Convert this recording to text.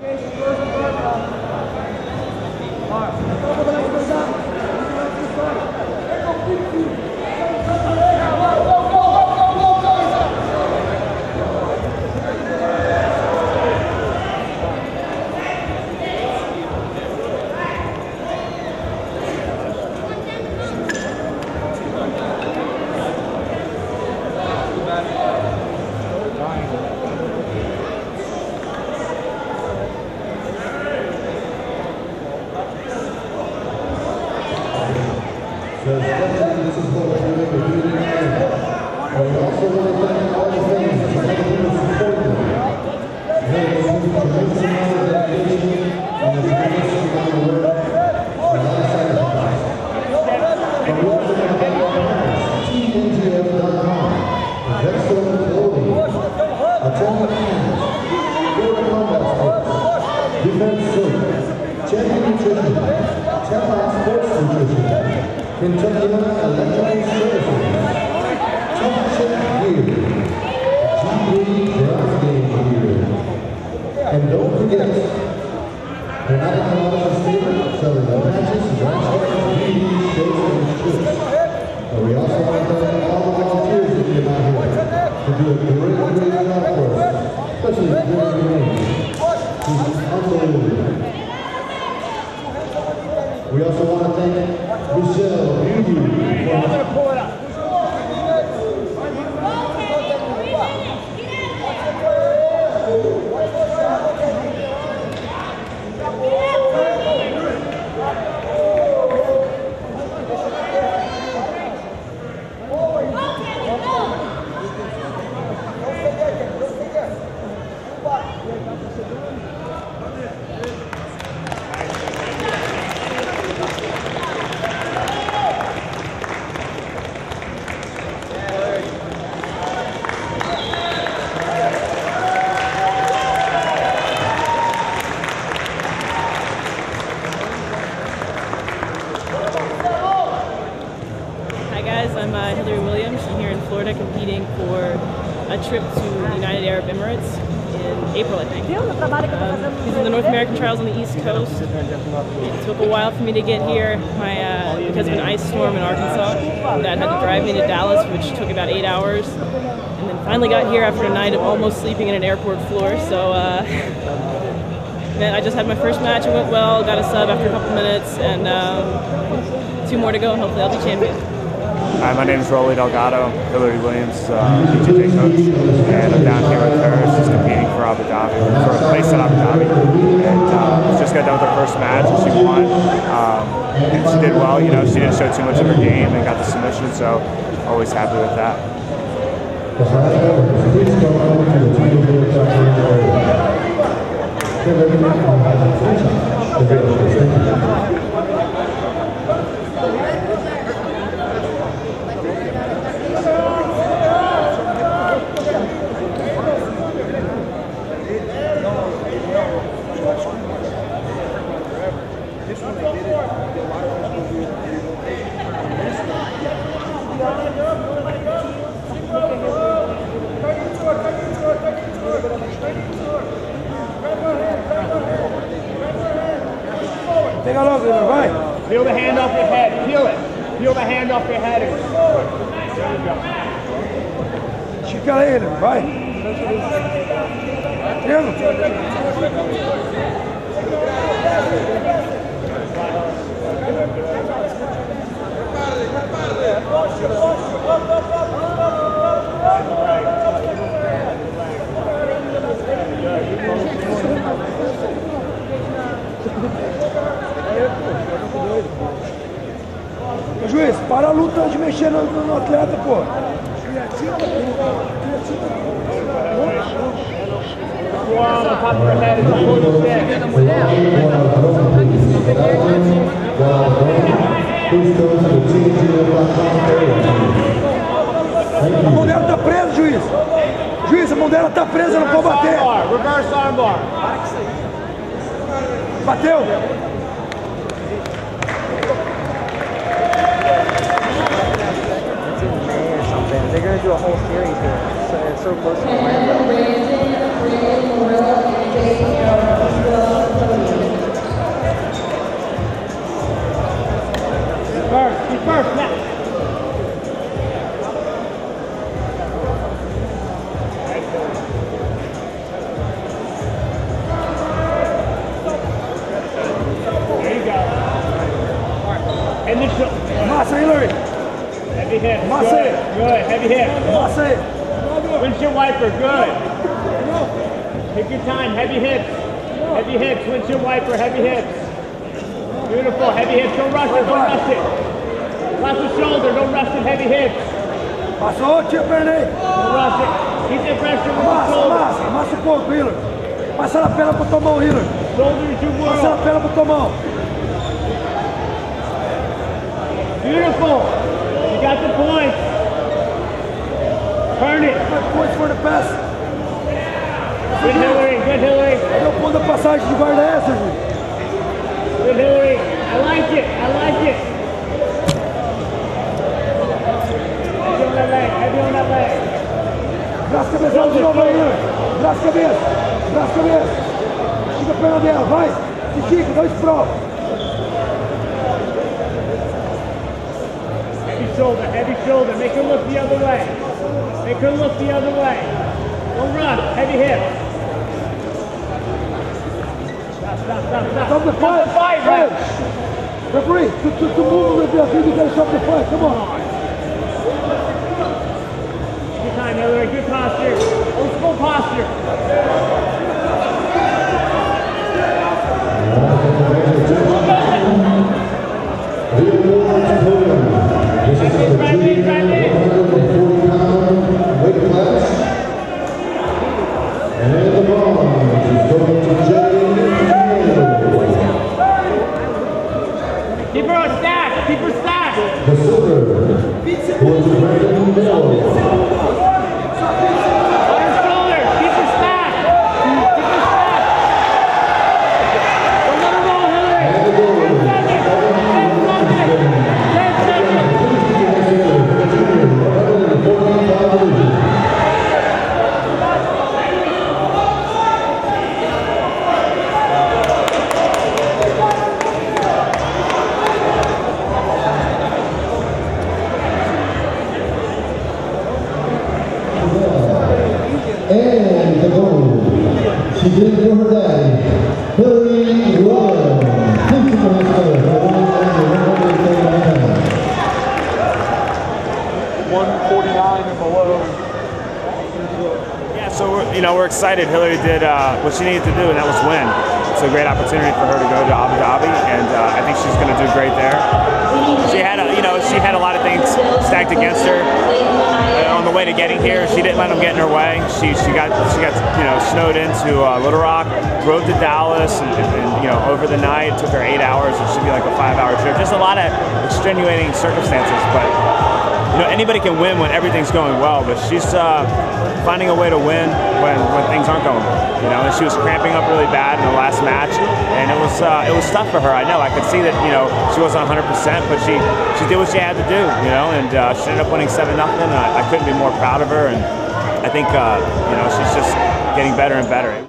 Beijo, Nutrition, Chapman Sports Nutrition, GB Draft And don't forget, we're not allowed to matches, Hi guys, I'm uh, Hillary Williams. I'm here in Florida competing for a trip to the United Arab Emirates in April, I think. Um, these are the North American trials on the East Coast. It took a while for me to get here my, uh, because of an ice storm in Arkansas. Dad had to drive me to Dallas, which took about eight hours. And then finally got here after a night of almost sleeping in an airport floor. So uh, then I just had my first match. It went well. Got a sub after a couple minutes, and um, two more to go. Hopefully, I'll be champion. Hi, my name is Rolly Delgado, Hillary Williams, uh, BJJ coach, and I'm down here with her. She's competing for Abu Dhabi, for a place in Abu Dhabi. And uh, just got done with her first match, and she won. Um, and she did well. You know, she didn't show too much of her game and got the submission, so always happy with that. Peel the hand off your head. Peel it. Peel the hand off your head. Estica ele, vai. Pega. Ô, a luta de mexer no, no atleta, pô. Top. A mão dela tá presa, juiz. Juiz, a mão dela tá presa, não pode bater. Reverse armbar. Bateu. They're gonna do a whole series here. So it's so close to the Heavy hips. Massa. Good. Good. Heavy hips. Massa aí. Windshield wiper. Good. Take your time. Heavy hips. Heavy hips. Windshield wiper. Heavy hips. Beautiful. Heavy hips. Don't rush it. Don't rush it. Lots of shoulder. Don't rush it. Heavy hips. Passou, perna aí. Don't rush it. Keep the pressure with the Massa, shoulder. massa. Massa um pouco, Hillary. Passa na perna pro Tomão, Hillary. Shoulder is your Passa na world. perna pro Tomão. Beautiful. You got the point. Turn it. Five points for the pass. Good Hillary. Good Hillary. Cadê o ponto da passagem de guarda essa, gente? Good Hillary. I like it. I like it. Heavy on that leg. Heavy on that leg. Braço cabeçado de novo aí. Braço cabeça. Braço cabeça. Estica a perna dela, vai. Estica, um sprawl. Heavy shoulder. Heavy shoulder. Make her look the other way. Make her look the other way. Don't run. Heavy hip. Stop, stop, stop, stop. The fight. the fight, ref. Referee, to, to, to move with the feet, you gotta stop the fight. Come on. Good time, Hillary. Good posture. Old school posture. Excited. Hillary did uh, what she needed to do, and that was win. It's a great opportunity for her to go to Abu Dhabi, and uh, I think she's going to do great there. She had a, you know, she had a lot of things stacked against her uh, on the way to getting here. She didn't let them get in her way. She she got she got you know snowed into uh, Little Rock, drove to Dallas, and, and, and, you know over the night it took her eight hours. It should be like a five-hour trip. Just a lot of extenuating circumstances, but you know anybody can win when everything's going well, but she's uh, finding a way to win when, when things aren't going well. You know, and she was cramping up really bad in the last match, and it was uh, it was tough for her. I know. I could see that you know she wasn't 100, percent but she she did what she had to do. You know, and uh, she ended up winning seven nothing. I, I couldn't be more proud of her, and I think uh, you know she's just getting better and better.